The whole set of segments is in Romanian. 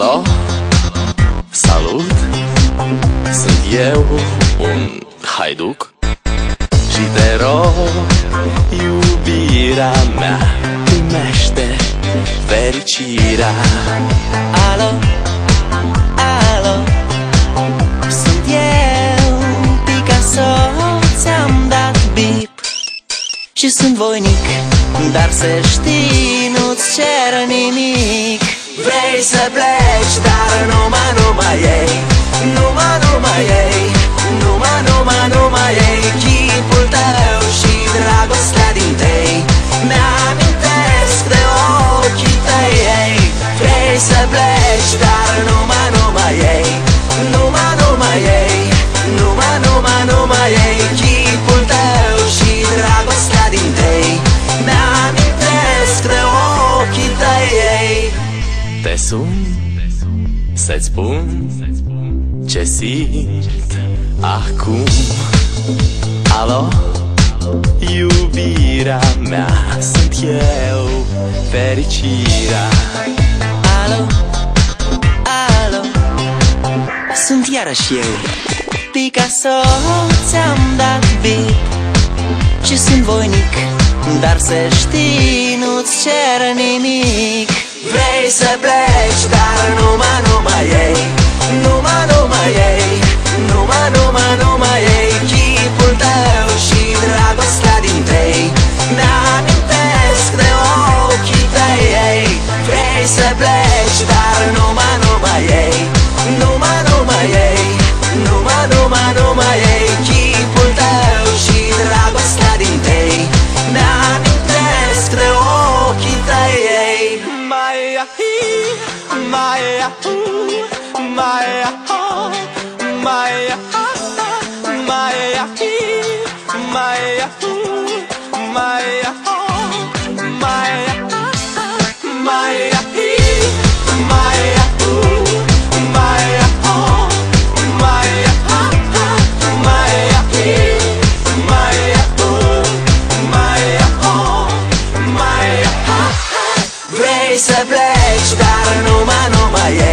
Alo? Salut! Sunt eu, un haiduc. Și te rog, iubirea mea Primește fericirea. Alo, alo? Sunt eu, Picasso Ți-am dat bip. Și sunt voinic Dar să știi, nu-ți cer nimic Vrei să pleci, dar numai, numai ei Numai, numai ei sun să-ți spun ce simt acum. Alo? Iubirea mea sunt eu, fericirea. Alo, alo? Sunt iarăși eu. Picasso ți-am dat bip Și sunt voinic Dar să știi, nu-ți cer nimic Vrei să pleci, dar numai, numai ei. Numai, numai ei. Numai, numai, numai ei. Chipul tău și dragostea din tei. Mi-amintesc de ochii tăi. Ei Vrei să pleci, dar numai, numai my, ooh, my, oh, my, my, my, my, my, my, my, my, Vrei să pleci, dar numai, numai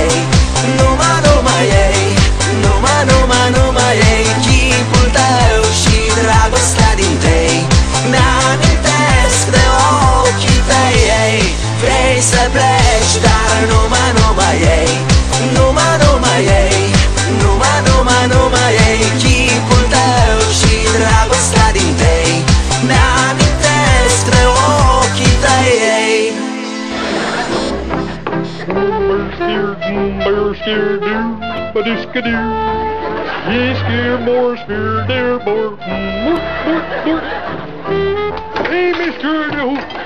more steer do, but it's good Yes, dear, more steer, dear, more. Mm-hmm. Hey, Mr. Doe.